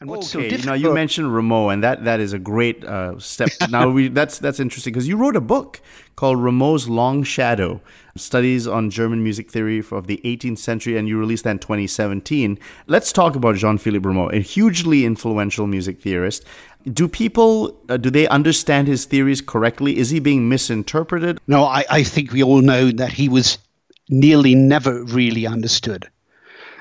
And what's okay, so you know, you mentioned Rameau, and that, that is a great uh, step. now, we, that's that's interesting because you wrote a book called Rameau's Long Shadow: Studies on German Music Theory of the 18th Century, and you released that in 2017. Let's talk about Jean-Philippe Rameau, a hugely influential music theorist. Do people uh, do they understand his theories correctly? Is he being misinterpreted? No, I, I think we all know that he was nearly never really understood.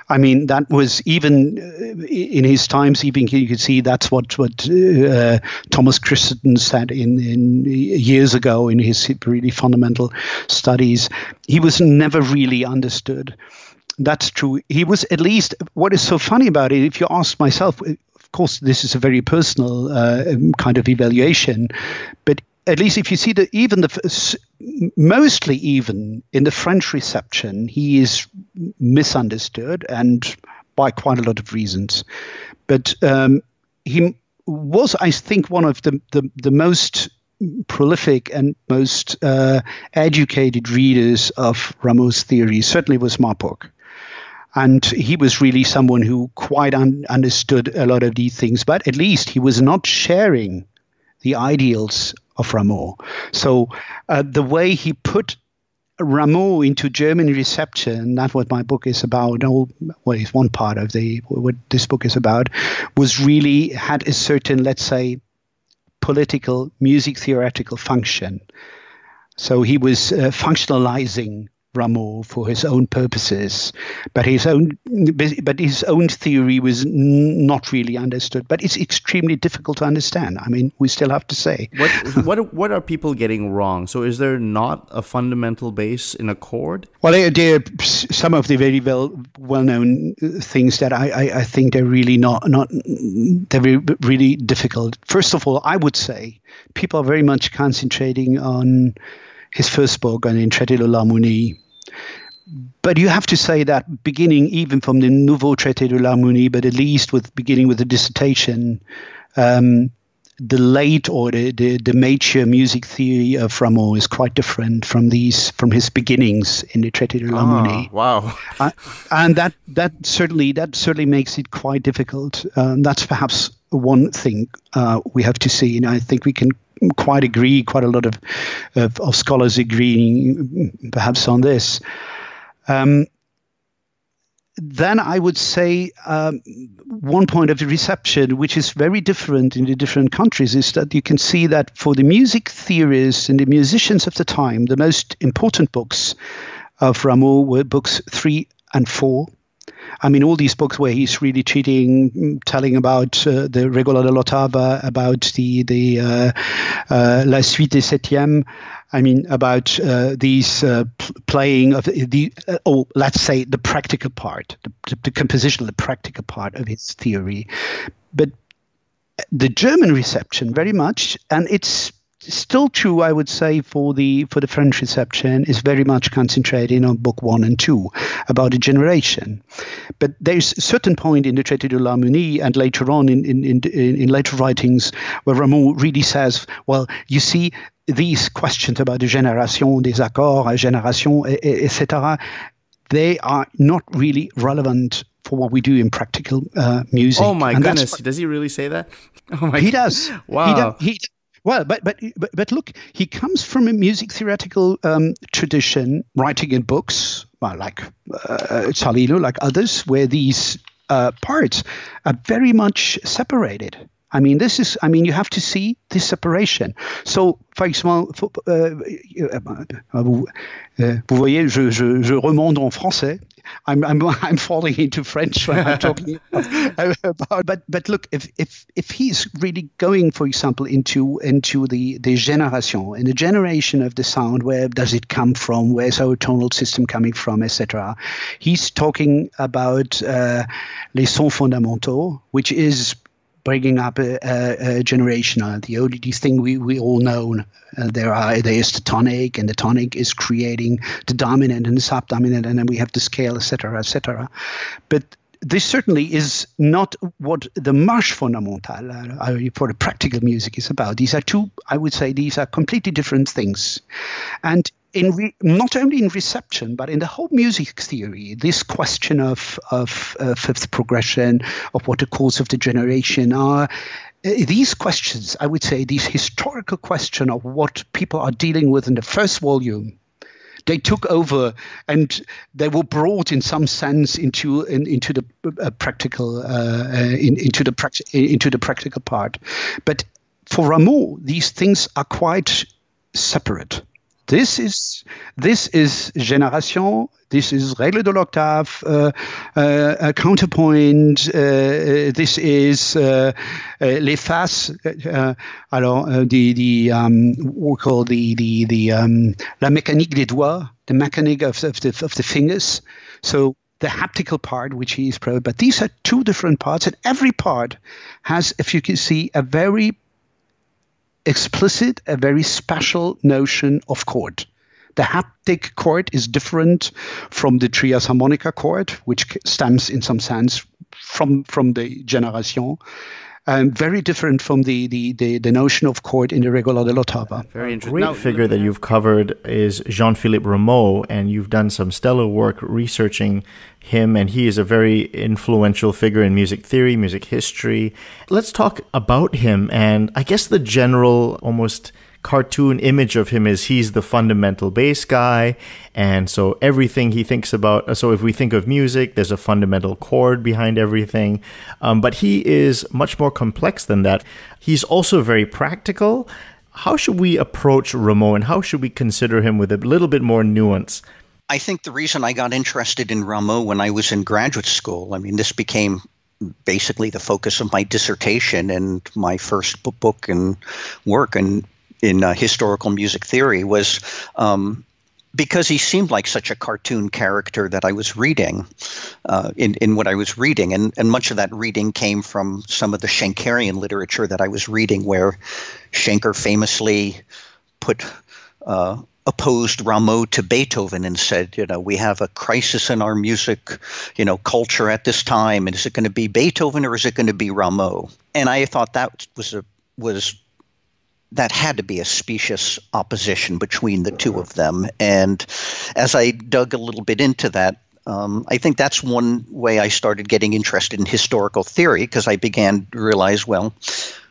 I mean, that was even uh, in his times. Even you could see that's what what uh, Thomas Christensen said in, in years ago in his really fundamental studies. He was never really understood. That's true. He was at least. What is so funny about it? If you ask myself, of course, this is a very personal uh, kind of evaluation, but at least if you see that even the mostly even in the French reception, he is misunderstood and by quite a lot of reasons. But um, he was, I think, one of the the, the most prolific and most uh, educated readers of Rameau's theory. Certainly was Marpurg. And he was really someone who quite un- understood a lot of these things, but at least he was not sharing the ideals of Rameau. So uh, the way he put Rameau into German reception, that's what my book is about. well, it's one part of the what this book is about, was really had a certain, let's say, political, music theoretical function. So he was uh, functionalizing Rameau for his own purposes, but his own but his own theory was not really understood. But it's extremely difficult to understand. I mean, we still have to say what what what are people getting wrong? So is there not a fundamental bass in a chord? Well, there are some of the very well well known things that I, I, I think they're really not not they're really difficult. First of all, I would say people are very much concentrating on his first book on In Traité de l'Harmonie. But you have to say that beginning even from the Nouveau Traité de l'Harmonie, but at least with beginning with the dissertation, um, the late or the, the, the mature music theory of Rameau is quite different from these from his beginnings in the Traité de l'Harmonie. Oh, wow! Uh, and that that certainly that certainly makes it quite difficult. Um, that's perhaps one thing uh, we have to see, and I think we can quite agree, quite a lot of, of, of scholars agreeing perhaps on this. Um, then I would say um, one point of the reception, which is very different in the different countries, is that you can see that for the music theorists and the musicians of the time, the most important books of Rameau were books three and four, I mean, all these books where he's really treating, telling about uh, the Regola dell'Ottava, about the the uh, uh, La Suite des Septièmes. I mean, about uh, these uh, playing of the, uh, oh, let's say the practical part, the, the compositional, the practical part of his theory. But the German reception, very much, and it's still true, I would say, for the for the French reception is very much concentrating on book one and two about a generation. But there's a certain point in the Traité de l'Harmonie and later on in, in, in, in later writings where Rameau really says, well, you see, these questions about the génération des accords, génération, etc., they are not really relevant for what we do in practical uh, music. Oh my and goodness! Does he really say that? Oh my! He does. Wow. He, does, he well, but, but but but look, he comes from a music theoretical um, tradition, writing in books, well, like uh, like others, where these uh, parts are very much separated. I mean, this is, I mean, you have to see this separation. So, for example, euh, vous, uh, uh, vous voyez, je, je, je remonte en français. I'm, I'm, I'm falling into French when I'm talking about, but, but look, if, if, if he's really going, for example, into, into the, the generation, in the generation of the sound, where does it come from? Where's our tonal system coming from, etc. He's talking about uh, les sons fondamentaux, which is bringing up a, a, a generation. Uh, the ODD thing we, we all know. Uh, there are there is the tonic, and the tonic is creating the dominant and the subdominant, and then we have the scale, etc., etc. But this certainly is not what the marche fondamentale uh, for the practical music is about. These are two, I would say, these are completely different things. And in re, not only in reception but in the whole music theory this question of of uh, fifth progression of what the cause of degeneration are uh, these questions i would say these historical question of what people are dealing with in the first volume they took over and they were brought in some sense into in, into the uh, practical uh, uh in, into the practi- into the practical part. But for Rameau these things are quite separate this is this is Génération. This is Règle de l'octave, uh, uh, counterpoint. Uh, this is uh, uh, les faces. Uh, alors the the um, we call the the the um, la mécanique des doigts, the mechanic of, of the of the fingers. So the haptical part, which he is pro, but these are two different parts, and every part has, if you can see, a very explicit, a very special notion of chord. The haptic chord is different from the trias harmonica chord, which stems in some sense from, from the Generation um, very different from the, the, the, the, notion of chord in the Regola dell'ottava. Very interesting. A great now, figure that you've covered is Jean-Philippe Rameau, and you've done some stellar work researching him, and he is a very influential figure in music theory, music history. Let's talk about him, and I guess the general, almost cartoon image of him is he's the fundamental bass guy. And so everything he thinks about, so if we think of music, there's a fundamental chord behind everything. Um, but he is much more complex than that. He's also very practical. How should we approach Rameau and how should we consider him with a little bit more nuance? I think the reason I got interested in Rameau when I was in graduate school, I mean, this became basically the focus of my dissertation and my first book and work. And in uh, historical music theory was um, because he seemed like such a cartoon character that I was reading uh, in, in what I was reading. And, and much of that reading came from some of the Schenkerian literature that I was reading, where Schenker famously put uh, opposed Rameau to Beethoven and said, you know, we have a crisis in our music, you know, culture at this time, and is it going to be Beethoven or is it going to be Rameau? And I thought that was a was that had to be a specious opposition between the two of them. And as I dug a little bit into that, um, I think that's one way I started getting interested in historical theory because I began to realize, well,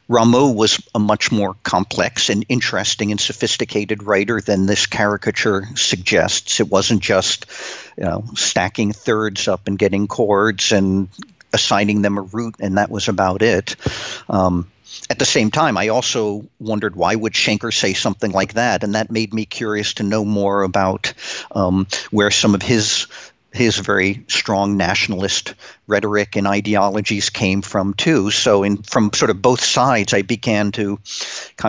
Rameau was a much more complex and interesting and sophisticated writer than this caricature suggests. It wasn't just, you know, stacking thirds up and getting chords and assigning them a root, and that was about it. Um, at the same time, I also wondered why would Schenker say something like that, and that made me curious to know more about um, where some of his his very strong nationalist rhetoric and ideologies came from too. So, in from sort of both sides, I began to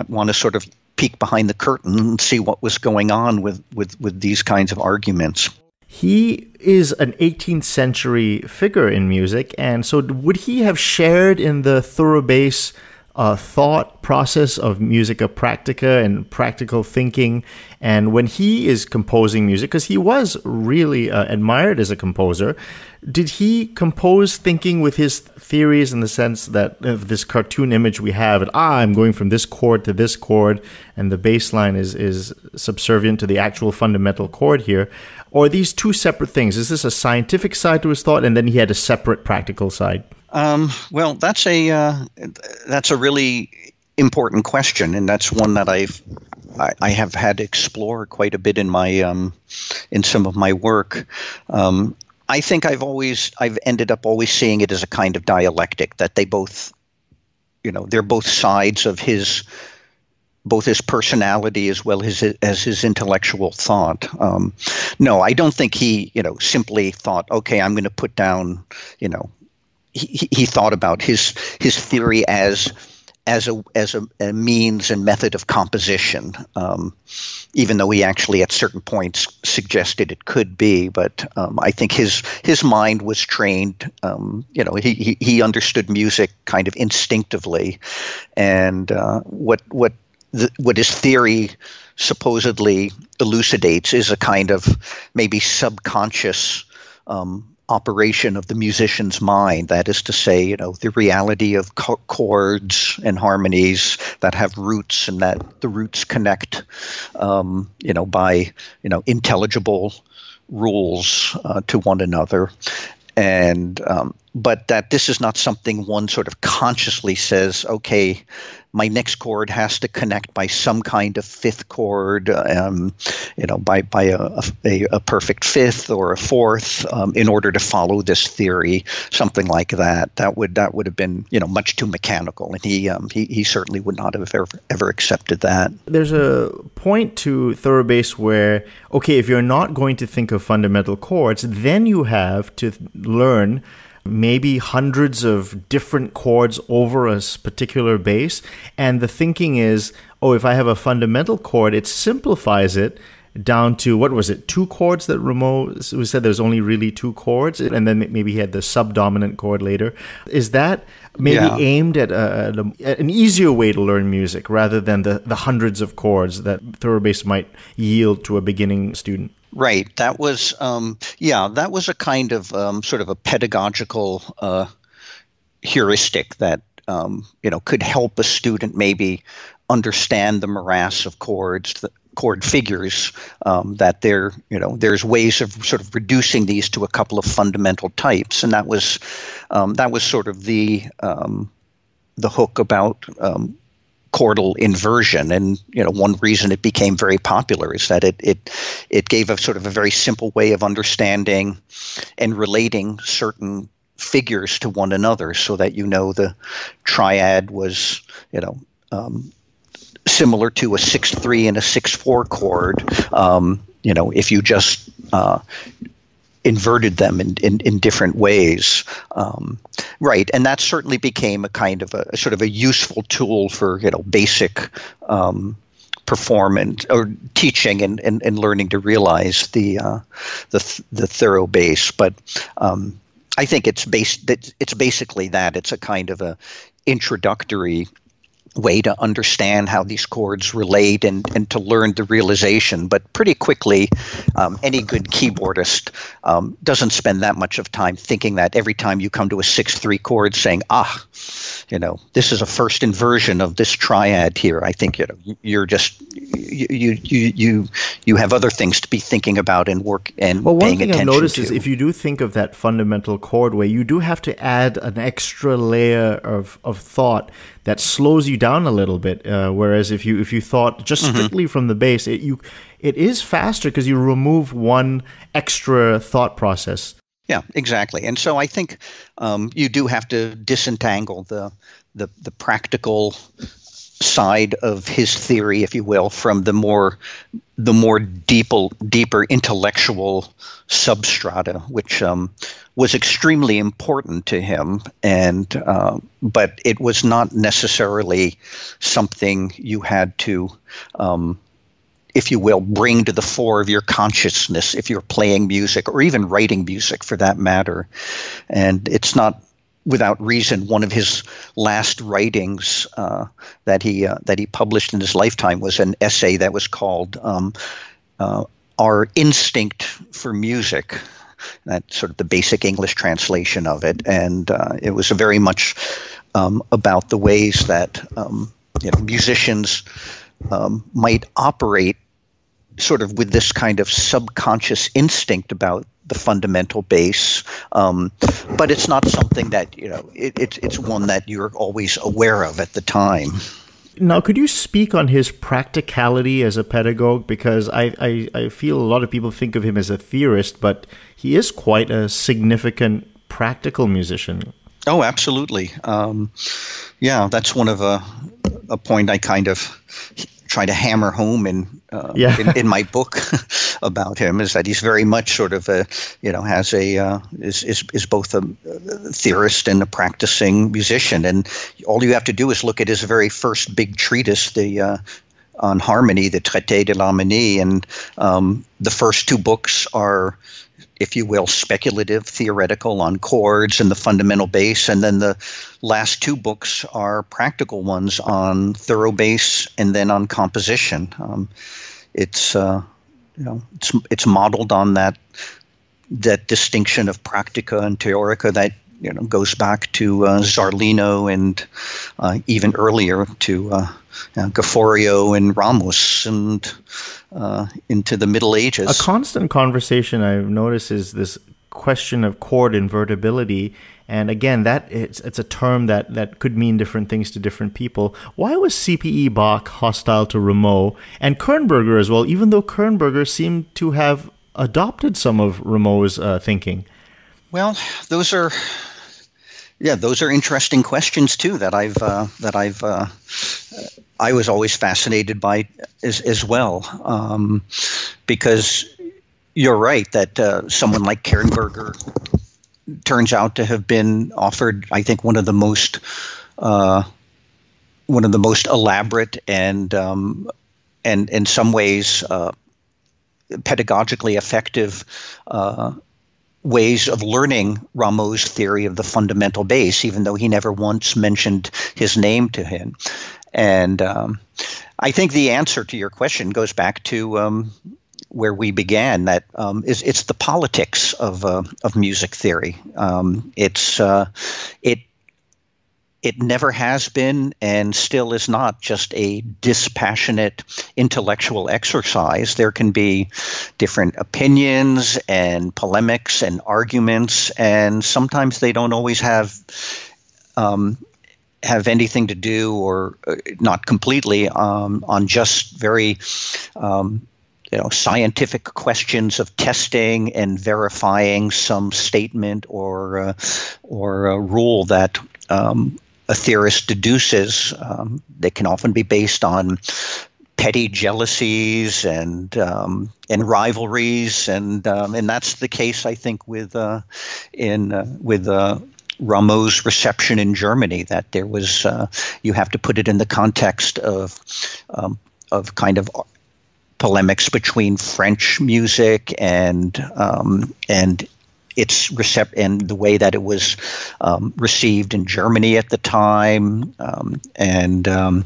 want to sort of peek behind the curtain and see what was going on with with with these kinds of arguments. He is an 18th century figure in music, and so would he have shared in the thorough bass uh, thought process of musica practica and practical thinking. And when he is composing music, because he was really uh, admired as a composer, did he compose thinking with his theories in the sense that of this cartoon image we have, and ah, I'm going from this chord to this chord, and the bass line is is subservient to the actual fundamental chord here? Or these two separate things? Is this a scientific side to his thought, and then he had a separate practical side? Um, well, that's a uh, that's a really important question, and that's one that I've I, I, have had to explore quite a bit in my um, in some of my work. Um, I think I've always I've ended up always seeing it as a kind of dialectic that they both, you know, they're both sides of his both his personality as well as his, as his intellectual thought. Um, no, I don't think he, you know, simply thought, okay, I'm going to put down, you know, he, he thought about his his theory as as a as a, a means and method of composition, um, even though he actually at certain points suggested it could be. But um, I think his his mind was trained. Um, you know, he, he, he understood music kind of instinctively, and uh, what what the, what his theory supposedly elucidates is a kind of maybe subconscious um, operation of the musician's mind. That is to say, you know, the reality of chords and harmonies that have roots and that the roots connect, um, you know, by you know intelligible rules uh, to one another, and um, but that this is not something one sort of consciously says, okay, my next chord has to connect by some kind of fifth chord, um, you know, by by a, a, a, perfect fifth or a fourth, um, in order to follow this theory, something like that. That would that would have been you know much too mechanical, and he um, he he certainly would not have ever ever accepted that. There's a point to thorough bass where okay, if you're not going to think of fundamental chords, then you have to learn maybe hundreds of different chords over a particular bass. And the thinking is, oh, if I have a fundamental chord, it simplifies it down to what was it two chords that Rameau said there's only really two chords and then maybe he had the subdominant chord later is that maybe yeah. aimed at, uh, at, a, at, an easier way to learn music rather than the, the hundreds of chords that thorough bass might yield to a beginning student Right. That was, um, yeah, that was a kind of um, sort of a pedagogical uh, heuristic that um, you know could help a student maybe understand the morass of chords, the chord figures. Um, that there, you know, there's ways of sort of reducing these to a couple of fundamental types, and that was um, that was sort of the um, the hook about um, chordal inversion. And you know, one reason it became very popular is that it it it gave a sort of a very simple way of understanding and relating certain figures to one another, so that you know the triad was you know. Um, similar to a six three and a six four chord. Um, you know, if you just uh, inverted them in, in, in different ways. Um, right, and that certainly became a kind of a, a, sort of a useful tool for you know basic um, performance or teaching and, and, and learning to realize the uh, the the thorough bass. But um, I think it's based that it's basically that it's a kind of a introductory way to understand how these chords relate and, and to learn the realization. But pretty quickly, um, any good keyboardist um, doesn't spend that much of time thinking that every time you come to a 6 3 chord saying, ah, you know, this is a first inversion of this triad here. I think you know, you're just, you, you, you, you have other things to be thinking about and work and well, one thing I've noticed to. is if you do think of that fundamental chord way, you do have to add an extra layer of, of thought that slows you down a little bit. Uh, whereas if you if you thought just mm-hmm. strictly mm-hmm. from the bass, it you it is faster because you remove one extra thought process. Yeah, exactly. And so I think um, you do have to disentangle the the, the practical side of his theory, if you will, from the more the more deeper deeper intellectual substrata, which um, was extremely important to him, and uh, but it was not necessarily something you had to. Um, if you will, bring to the fore of your consciousness if you're playing music or even writing music for that matter. And it's not without reason, one of his last writings uh, that he uh, that he published in his lifetime was an essay that was called um, uh, "Our Instinct for Music." That's sort of the basic English translation of it, and uh, it was very much um, about the ways that um, you know musicians um, might operate sort of with this kind of subconscious instinct about the fundamental bass, um, but it's not something that you know. It, it's it's one that you're always aware of at the time. Now, could you speak on his practicality as a pedagogue? Because I, I, I feel a lot of people think of him as a theorist, but he is quite a significant practical musician. Oh, absolutely. Um, yeah, that's one of a, a point I kind of try to hammer home in uh, yeah. in, in, my book about him is that he's very much sort of a you know has a uh, is, is is both a theorist and a practicing musician and all you have to do is look at his very first big treatise the uh, on harmony the traité de l'harmonie and um, the first two books are if you will, speculative, theoretical on chords and the fundamental bass. And then the last two books are practical ones on thorough bass and then on composition. Um, it's uh, you know it's it's modeled on that that distinction of practica and teorica that you know goes back to uh, Zarlino and uh, even earlier to uh, Gaffurio and Ramos and uh, into the Middle Ages. A constant conversation I've noticed is this question of chord invertibility. And again, that it's, it's a term that, that could mean different things to different people. Why was CPE Bach hostile to Rameau and Kirnberger as well, even though Kirnberger seemed to have adopted some of Rameau's uh, thinking? Well, those are yeah, those are interesting questions too that I've uh, that I've uh, I was always fascinated by as as well um, because you're right that uh, someone like Kirnberger turns out to have been offered I think one of the most uh, one of the most elaborate and um, and in some ways uh, pedagogically effective uh, ways of learning Rameau's theory of the fundamental bass, even though he never once mentioned his name to him. And um, I think the answer to your question goes back to um, where we began. That um, is, it's the politics of uh, of music theory. Um, it's uh, it it never has been and still is not just a dispassionate intellectual exercise. There can be different opinions and polemics and arguments, and sometimes they don't always have. Um, have anything to do, or uh, not completely, um, on just very um, you know scientific questions of testing and verifying some statement or uh, or a rule that um, a theorist deduces. Um, they can often be based on petty jealousies and um, and rivalries, and um, and that's the case I think with uh, in uh, with uh, Rameau's reception in Germany. That there was uh, you have to put it in the context of um, of kind of polemics between French music and um, and its recept and the way that it was um, received in Germany at the time, um, and um,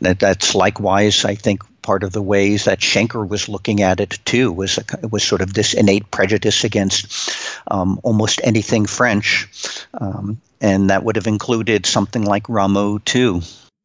that, that's likewise, I think, part of the ways that Schenker was looking at it too was a, was sort of this innate prejudice against um, almost anything French, um, and that would have included something like Rameau too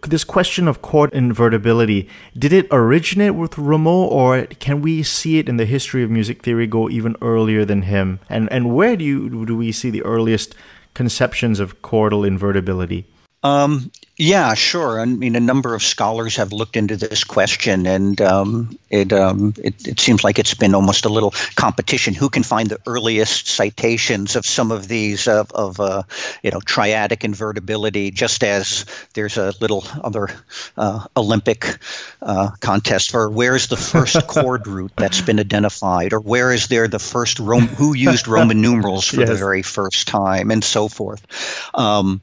this question of chord invertibility, did it originate with Rameau or can we see it in the history of music theory go even earlier than him? And and where do you do we see the earliest conceptions of chordal invertibility? Um, yeah, sure. I mean, a number of scholars have looked into this question, and um, it, um, it, it seems like it's been almost a little competition. Who can find the earliest citations of some of these of, of uh, you know triadic invertibility? Just as there's a little other uh, Olympic uh, contest for where is the first chord root that's been identified, or where is there the first Rome, who used Roman numerals for yes. the very first time, and so forth. Um,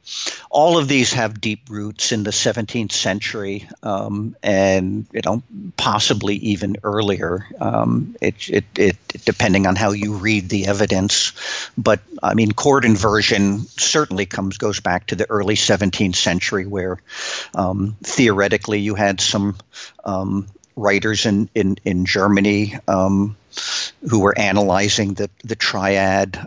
all of these have deep roots roots in the 17th century, um, and you know possibly even earlier. Um, it, it, it, depending on how you read the evidence, but I mean chord inversion certainly comes goes back to the early 17th century, where um, theoretically you had some um, writers in in, in Germany um, who were analyzing the the triad.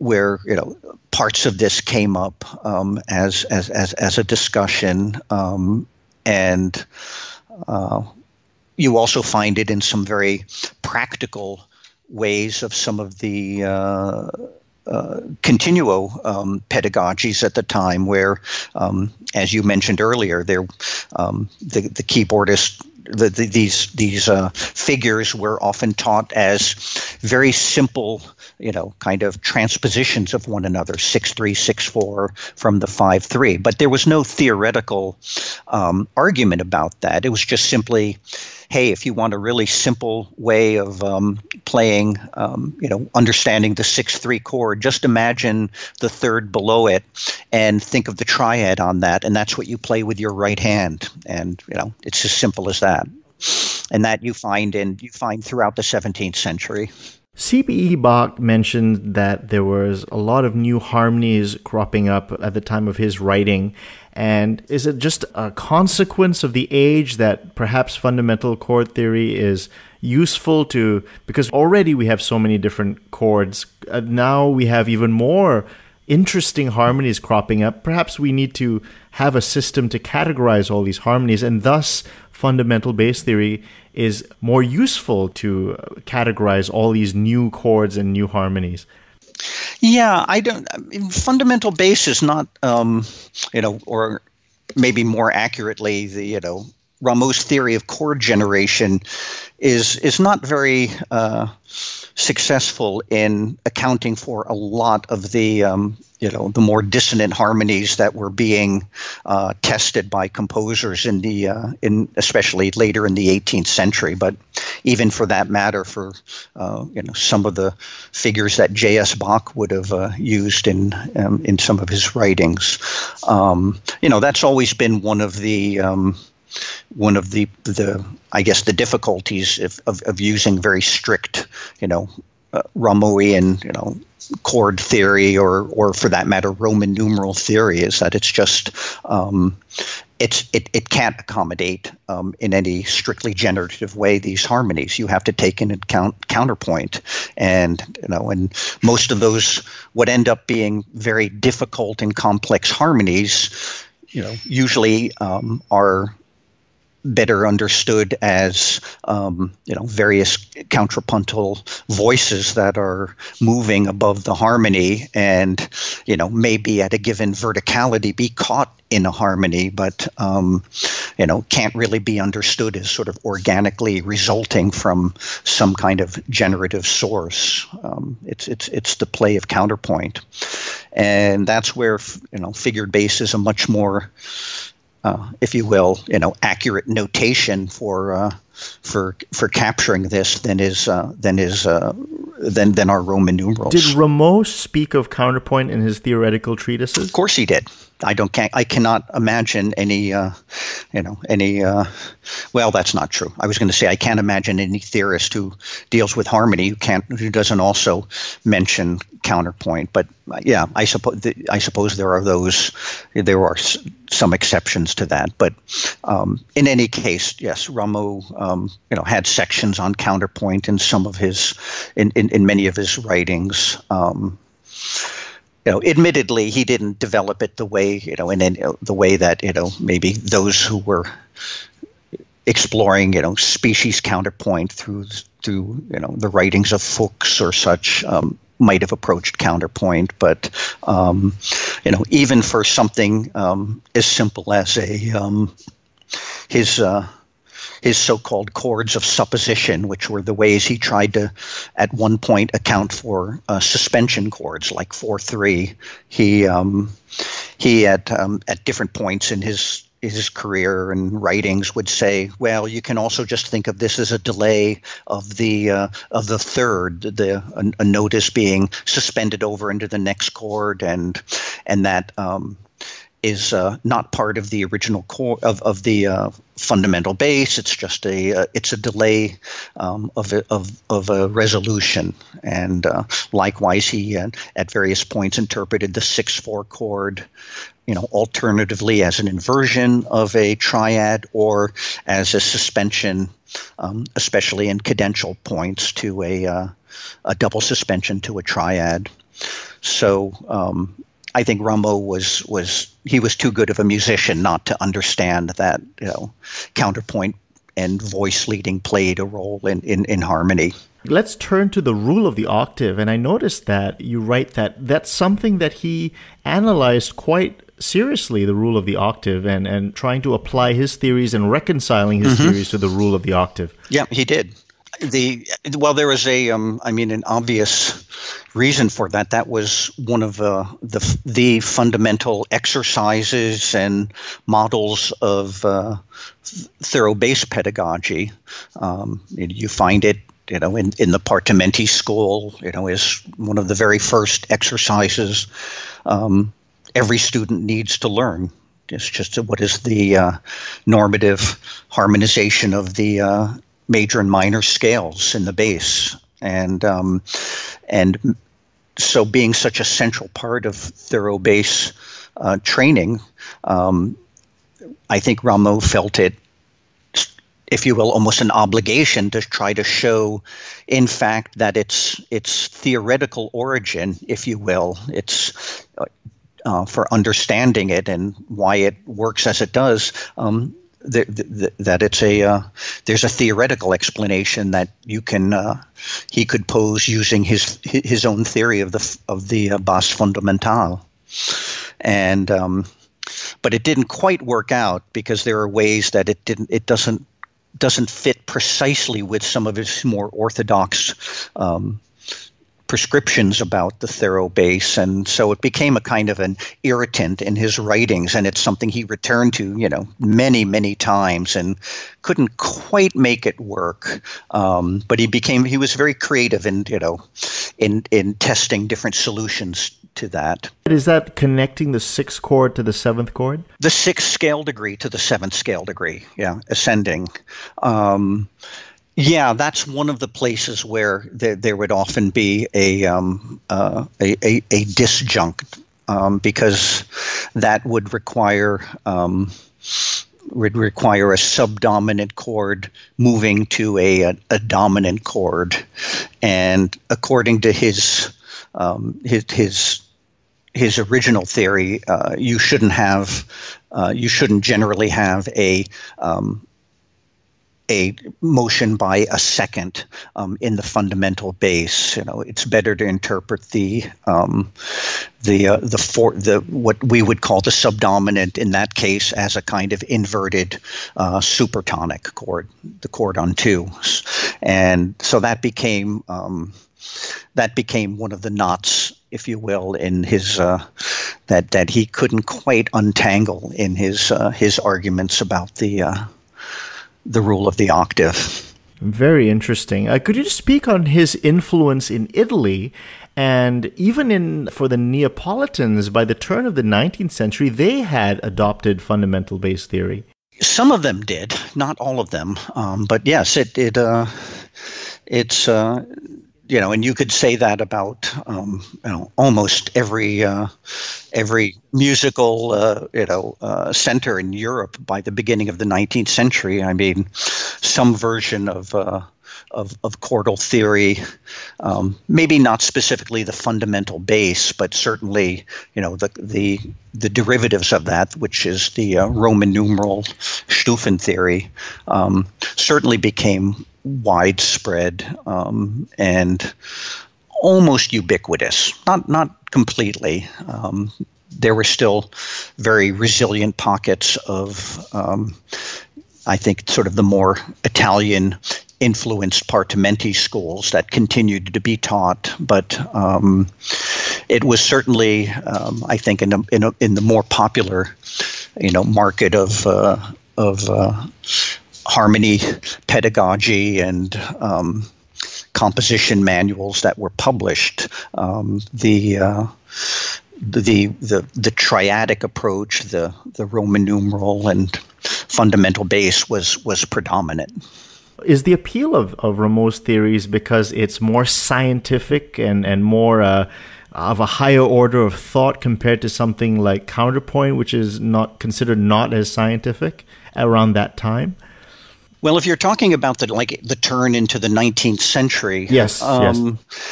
Where you know parts of this came up um, as, as as as a discussion, um, and uh, you also find it in some very practical ways of some of the. Uh, uh, continuo um, pedagogies at the time, where, um, as you mentioned earlier, there um, the the keyboardist the, the, these these uh, figures were often taught as very simple, you know, kind of transpositions of one another, six three, six four from the five three. But there was no theoretical um, argument about that. It was just simply, hey, if you want a really simple way of um, playing, um, you know, understanding the six three chord, just imagine the third below it and think of the triad on that, and that's what you play with your right hand. And you know, it's as simple as that and that you find in you find throughout the 17th century. CPE Bach mentioned that there was a lot of new harmonies cropping up at the time of his writing. And is it just a consequence of the age that perhaps fundamental chord theory is useful to because already we have so many different chords. Uh, now we have even more interesting harmonies cropping up. Perhaps we need to have a system to categorize all these harmonies, and thus fundamental bass theory is more useful to categorize all these new chords and new harmonies. Yeah, I don't. I mean, fundamental bass is not, um, you know, or maybe more accurately, the you know Rameau's theory of chord generation is is not very uh, successful in accounting for a lot of the um, you know the more dissonant harmonies that were being uh, tested by composers in the uh, in especially later in the 18th century, but even for that matter, for uh, you know some of the figures that J.S. Bach would have uh, used in um, in some of his writings, um, you know that's always been one of the um, one of the the I guess the difficulties of, of, of using very strict, you know, uh, Rameauian, you know, chord theory or or for that matter Roman numeral theory is that it's just um, it's it, it can't accommodate um, in any strictly generative way these harmonies. You have to take into account counterpoint, and you know, and most of those would end up being very difficult and complex harmonies. You know, usually um, are better understood as um, you know various contrapuntal voices that are moving above the harmony and you know maybe at a given verticality be caught in a harmony but um, you know can't really be understood as sort of organically resulting from some kind of generative source. Um, it's it's it's the play of counterpoint. And that's where you know figured bass is a much more uh, if you will, you know, accurate notation for uh, for for capturing this than is uh, than is uh, than than our Roman numerals. Did Rameau speak of counterpoint in his theoretical treatises? Of course, he did. I don't can I cannot imagine any uh, you know any uh, well that's not true. I was going to say I can't imagine any theorist who deals with harmony who can't who doesn't also mention counterpoint. But yeah, I suppose I suppose there are those there are some exceptions to that. But um, in any case, yes, Rameau um, you know had sections on counterpoint in some of his in in, in many of his writings. Um, you know, admittedly, he didn't develop it the way you know, in, in the way that you know maybe those who were exploring you know species counterpoint through through you know the writings of Fux or such um, might have approached counterpoint, but um, you know even for something um, as simple as a um, his uh, his so-called chords of supposition, which were the ways he tried to, at one point, account for uh, suspension chords like four three. He um, he at um, at different points in his his career and writings would say, well, you can also just think of this as a delay of the uh, of the third, the a, a note is being suspended over into the next chord, and and that um, is uh, not part of the original core of, of the uh, fundamental bass. It's just a uh, it's a delay um, of, a, of of a resolution. And uh, likewise, he uh, at various points interpreted the six four chord, you know, alternatively as an inversion of a triad or as a suspension, um, especially in cadential points to a uh, a double suspension to a triad. So um, I think Rameau was was he was too good of a musician not to understand that you know counterpoint and voice leading played a role in, in, in harmony. Let's turn to the rule of the octave, and I noticed that you write that that's something that he analyzed quite seriously the rule of the octave and, and trying to apply his theories and reconciling his mm-hmm. theories to the rule of the octave. Yeah, he did the well, there was a, um, I mean, an obvious reason for that. That was one of uh, the the fundamental exercises and models of uh, thorough bass pedagogy. Um, you find it you know, in, in the Partimenti school, you know, is one of the very first exercises um, every student needs to learn. It's just what is the uh, normative harmonization of the uh, major and minor scales in the bass, and um, and so being such a central part of thorough bass uh, training, um, I think Rameau felt it if you will, almost an obligation to try to show, in fact, that its its theoretical origin, if you will, its uh, for understanding it and why it works as it does. Um, that it's a uh, there's a theoretical explanation that you can uh, he could pose using his his own theory of the of the uh, basse fondamentale, and um, but it didn't quite work out because there are ways that it didn't it doesn't doesn't fit precisely with some of his more orthodox um, prescriptions about the thorough bass and so it became a kind of an irritant in his writings. And it's something he returned to you know many many times and couldn't quite make it work. Um, but he became he was very creative in you know in in testing different solutions to that. Is that connecting the sixth chord to the seventh chord? The sixth scale degree to the seventh scale degree. Yeah ascending. Um, yeah, that's one of the places where there, there would often be a um, uh, a, a, a, disjunct um, because that would require um, would require a subdominant chord moving to a, a, a dominant chord, and according to his um, his his his original theory, uh, you shouldn't have uh, you shouldn't generally have a um, a motion by a second um, in the fundamental bass. You know, it's better to interpret the um, the uh, the for the what we would call the subdominant in that case as a kind of inverted uh, supertonic chord, the chord on two, and so that became um, that became one of the knots if you will, in his uh, that that he couldn't quite untangle in his uh, his arguments about the uh, the rule of the octave. Very interesting. Uh, could you speak on his influence in Italy and even in for the Neapolitans by the turn of the 19th century they had adopted fundamental bass theory. Some of them did, not all of them, um, but yes, it it uh, it's uh, you know, and you could say that about um, you know almost every uh, every musical uh, you know uh, center in Europe by the beginning of the 19th century. I mean, some version of uh, of, of chordal theory, um, maybe not specifically the fundamental bass, but certainly you know the the the derivatives of that, which is the uh, Roman numeral Stufen theory, um, certainly became widespread um, and almost ubiquitous. Not not completely. Um, there were still very resilient pockets of, um, I think, sort of the more Italian influenced Partimenti schools that continued to be taught, but um, it was certainly, um, I think, in, a, in, a, in the more popular, you know, market of uh, of uh, harmony pedagogy and um, composition manuals that were published. Um, the, uh, the the the triadic approach, the the Roman numeral and fundamental bass was was predominant. Is the appeal of, of Rameau's theories because it's more scientific and and more uh, of a higher order of thought compared to something like counterpoint, which is not considered not as scientific around that time? Well, if you're talking about the like the turn into the 19th century, yes, um, yes.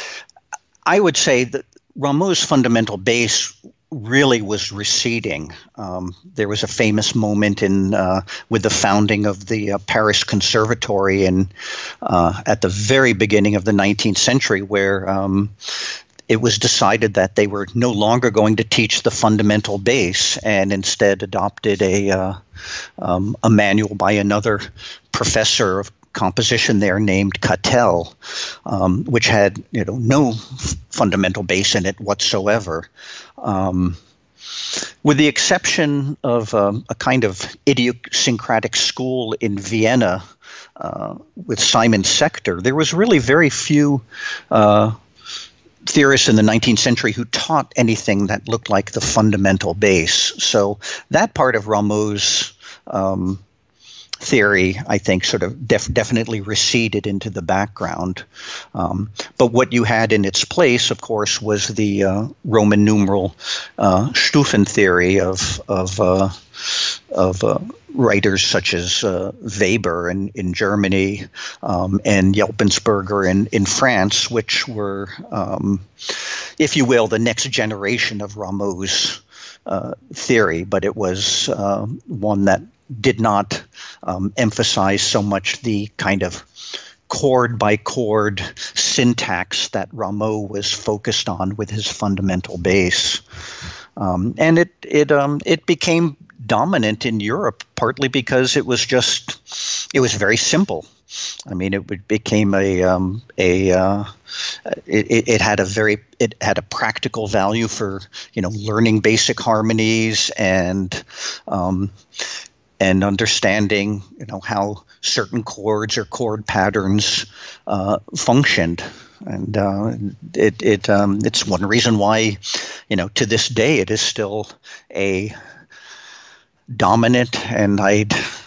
I would say that Rameau's fundamental bass really was receding. Um, there was a famous moment in uh, with the founding of the uh, Paris Conservatory in uh, at the very beginning of the 19th century, where um, it was decided that they were no longer going to teach the fundamental bass and instead adopted a uh, um, a manual by another professor of composition there named Catel, um, which had you know no fundamental bass in it whatsoever. Um, with the exception of um, a kind of idiosyncratic school in Vienna uh, with Simon Sechter, there was really very few uh, theorists in the 19th century who taught anything that looked like the fundamental bass. So that part of Rameau's um, theory, I think, sort of def- definitely receded into the background. Um, but what you had in its place, of course, was the uh, Roman numeral uh, Stufen theory of of uh, of uh, writers such as uh, Weber in, in Germany um, and Jelensperger in, in France, which were, um, if you will, the next generation of Rameau's uh, theory, but it was one that did not um, emphasize so much the kind of chord by chord syntax that Rameau was focused on with his fundamental bass. Um, and it it um, it became dominant in Europe partly because it was just it was very simple. I mean, it became a um, a uh, it, it had a very it had a practical value for you know learning basic harmonies and um, and understanding you know how certain chords or chord patterns uh, functioned and uh, it it um, it's one reason why you know to this day it is still a dominant and I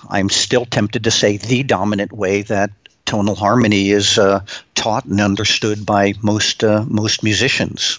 I'm still tempted to say the dominant way that tonal harmony is uh, taught and understood by most uh, most musicians.